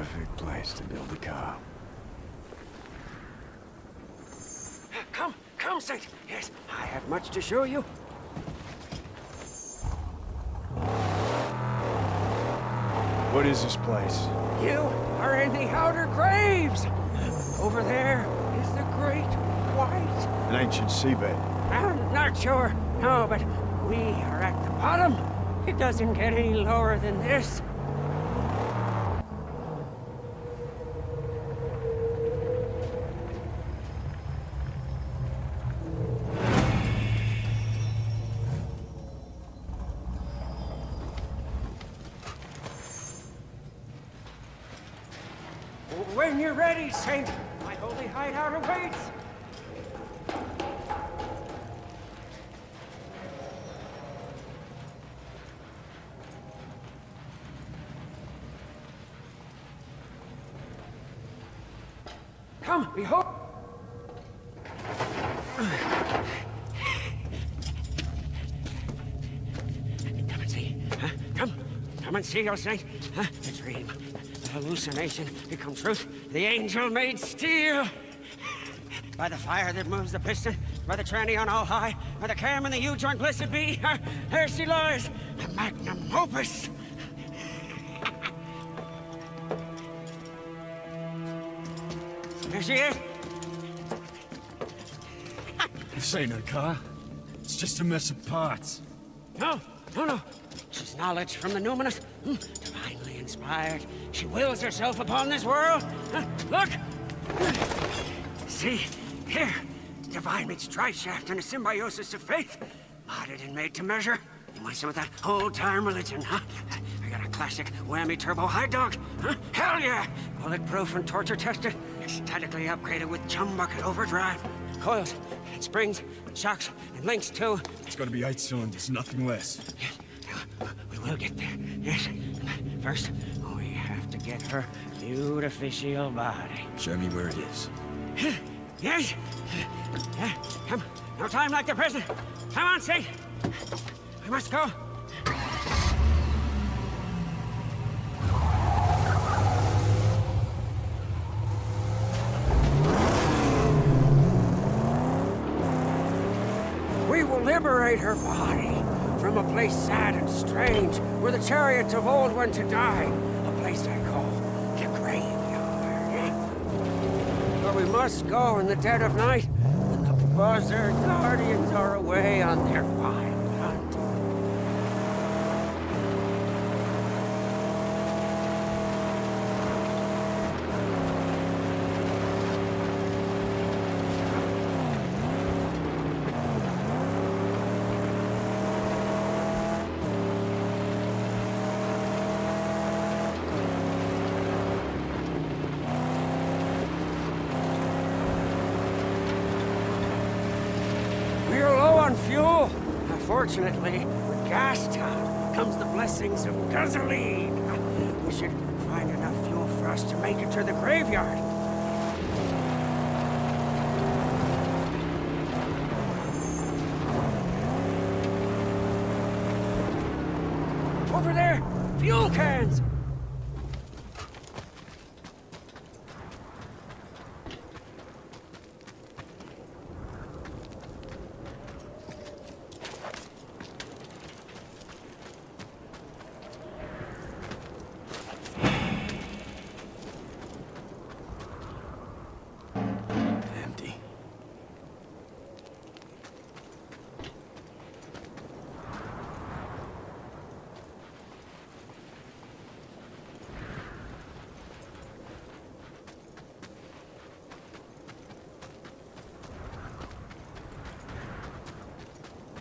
perfect place to build a car. Come, come, Saint. Yes, I have much to show you. What is this place? You are in the outer graves. Over there is the great white. An ancient seabed. I'm not sure. No, but we are at the bottom. It doesn't get any lower than this. When you're ready, Saint, my holy hideout awaits. Come, behold. Come and see. Huh? Come. Come and see, O Saint. Huh? The dream. Hallucination become truth. The angel made steel. By the fire that moves the piston, by the tranny on all high, by the cam and the U-joint, blessed be, her, she lies, the magnum opus. There she is. This ain't a car. It's just a mess of parts. No, no, no. She's knowledge from the numinous, hmm, divinely inspired. She wills herself upon this world. Look! See, here, divine meets drive shaft and a symbiosis of faith. Modded and made to measure. You want some of that old-time religion, huh? I got a classic whammy turbo high dog. Huh? Hell yeah! Bulletproof and torture tested. Aesthetically upgraded with chum bucket overdrive. Coils, springs, and shocks, and links too. It's gotta be eight cylinders, nothing less. Yes, we will get there. Yes. First, we have to get her beautificial body. Show me where it is. Yes. Yeah, come. No time like the present. Come on, Saint. We must go. Liberate her body from a place sad and strange, where the chariots of old went to die. A place I call the graveyard. But we must go in the dead of night, when the buzzard guardians are away on their wild hunt. We are low on fuel. Unfortunately, with Gastown comes the blessings of gasoline. We should find enough fuel for us to make it to the graveyard. Over there! Fuel cans!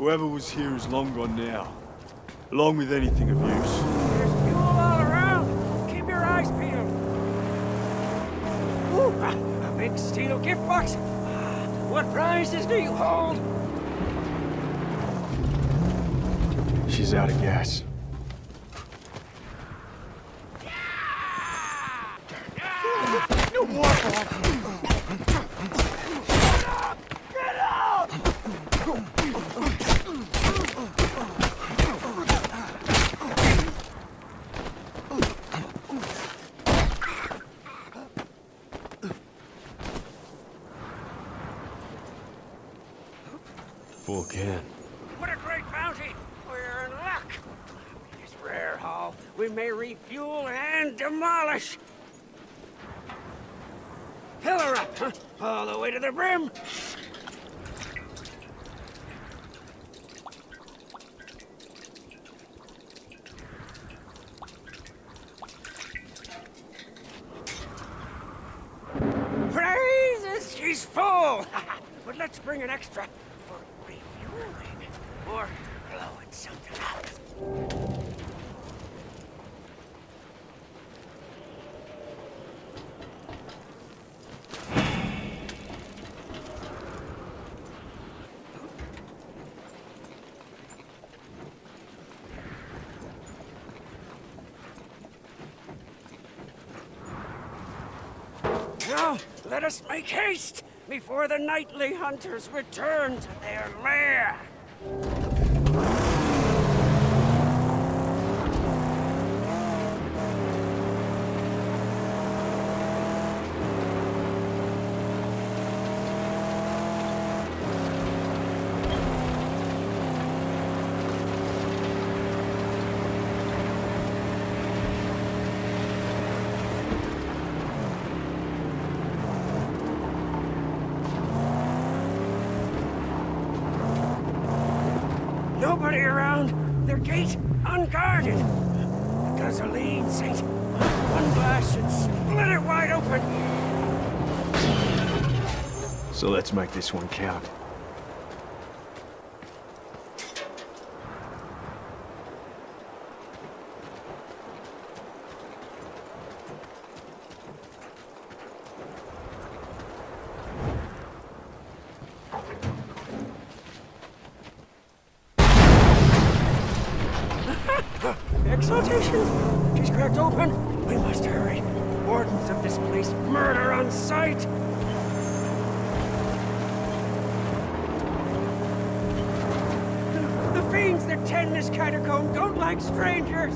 Whoever was here is long gone now, along with anything of use. There's fuel all around. Keep your eyes peeled. Ooh, a, a big steel gift box. Ah, What prizes do you hold? She's out of gas. Four can. What a great bounty! We're in luck! This rare haul, we may refuel and demolish! Fill her up, huh? All the way to the brim! Praises! She's full! but let's bring an extra for refueling. Or blowing something up. Now, let us make haste before the nightly hunters return to their lair. Nobody around. Their gate unguarded. The gasoline saint. One blast should split it wide open. So let's make this one count. Exaltation! She's cracked open. We must hurry. Wardens of this place murder on sight. The fiends that tend this catacomb don't like strangers.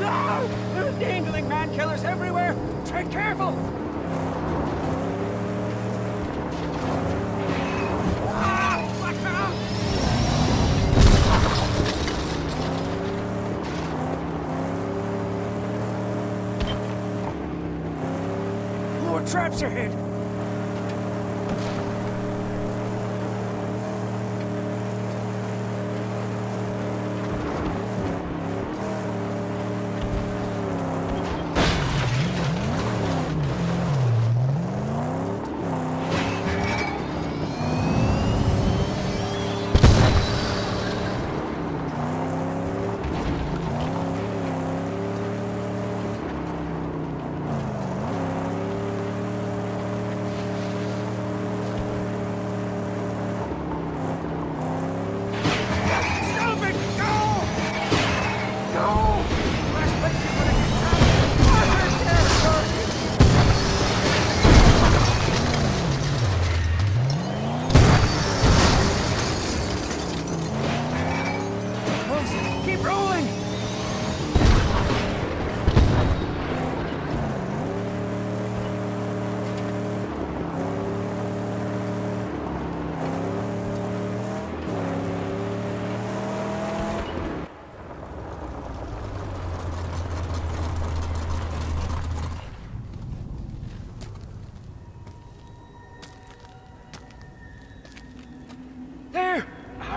No! There's dangling man-killers everywhere. Tread careful. Traps. Stop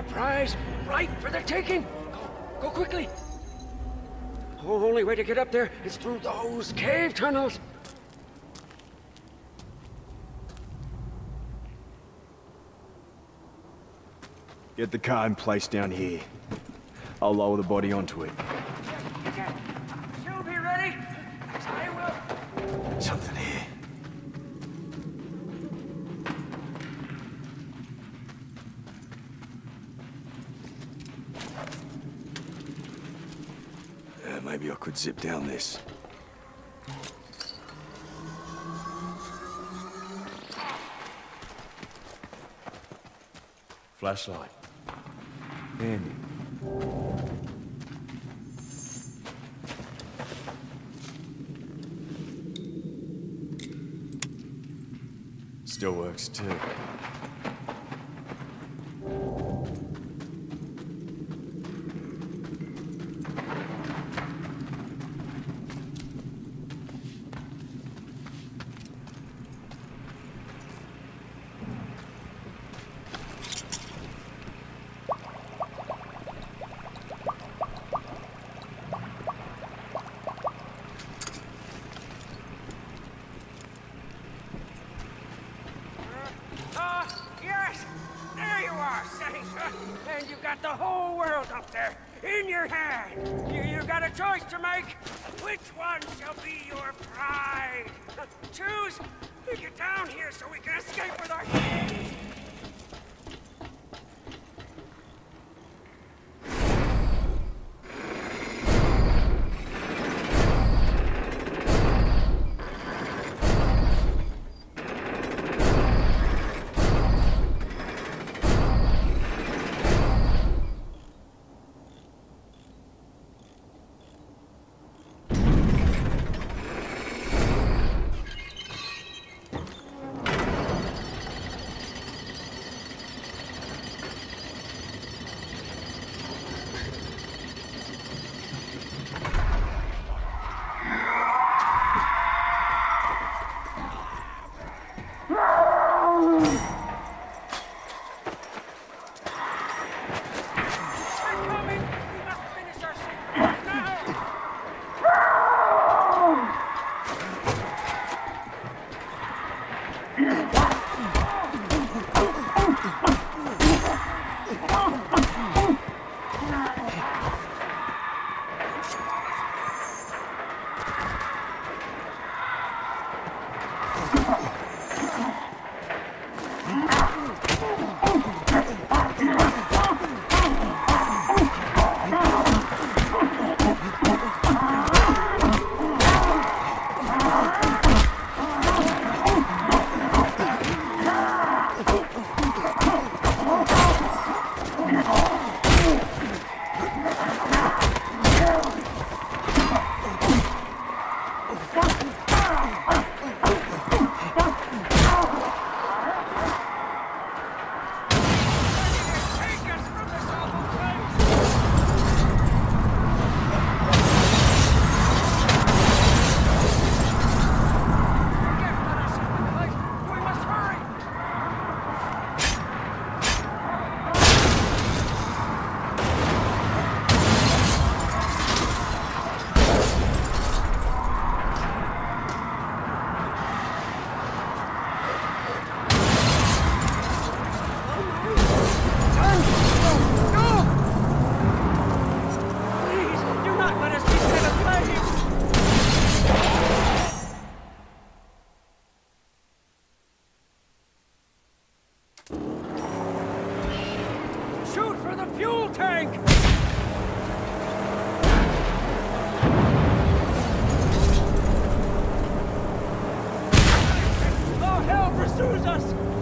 Our prize, right for the taking! Go, go quickly! The only way to get up there is through those cave tunnels! Get the car in place down here. I'll lower the body onto it. Okay, you'll be ready, I will. Something here. Uh, maybe I could zip down this. Flashlight. Handy. Still works too. Get down here so we can escape with our... pursues us!